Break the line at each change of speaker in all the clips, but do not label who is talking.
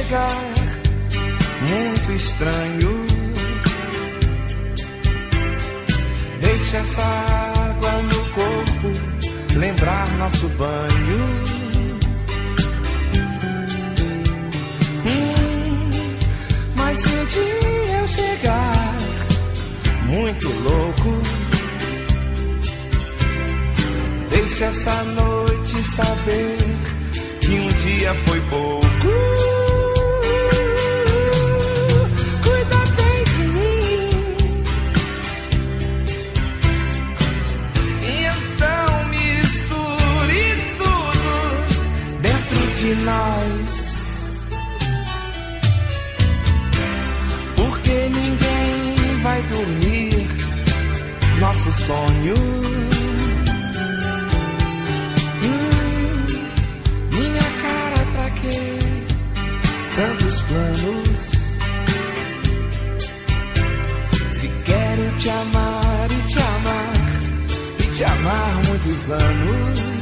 chegar, muito estranho. Deixa essa água no corpo lembrar nosso banho. Hum, mas se um dia eu chegar muito louco, deixa essa noite saber que um dia foi pouco. De nós. Porque ninguém vai dormir nosso sonho. Hum, minha cara, pra quê? Tantos planos. Se quero te amar e te amar, e te amar muitos anos.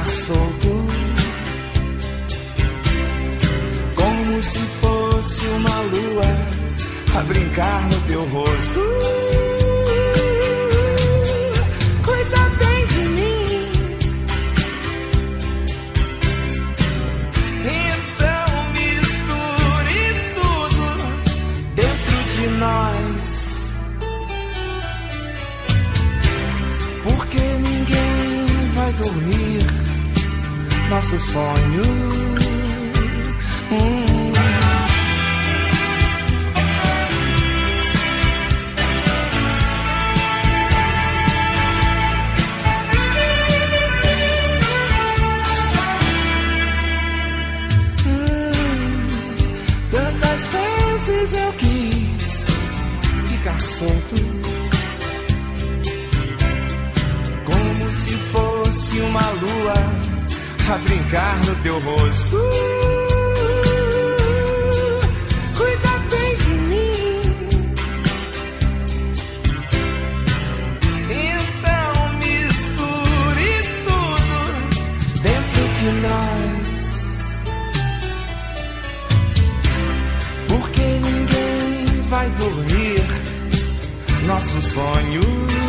Ficar solto. Como se fosse uma lua a brincar no teu rosto. Cuida bem de mim. Então misture tudo dentro de nós. Porque ninguém vai dormir nosso sonho. Hum. Tantas vezes eu quis ficar solto, como se fosse uma lua a brincar no teu rosto. Cuida bem de mim. Então misture tudo dentro de nós. Porque ninguém vai dormir nosso sonho.